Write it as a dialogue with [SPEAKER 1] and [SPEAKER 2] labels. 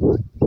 [SPEAKER 1] Mm-hmm.